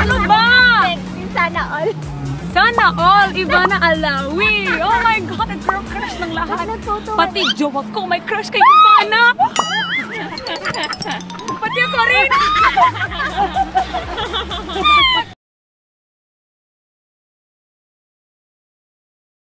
Ano ba? Sana all. Sana all, Ivana Alawi. Oh my God, ang girl crush ng lahat. Pati jowa ko, may crush kay Ivana. Pati ako rin.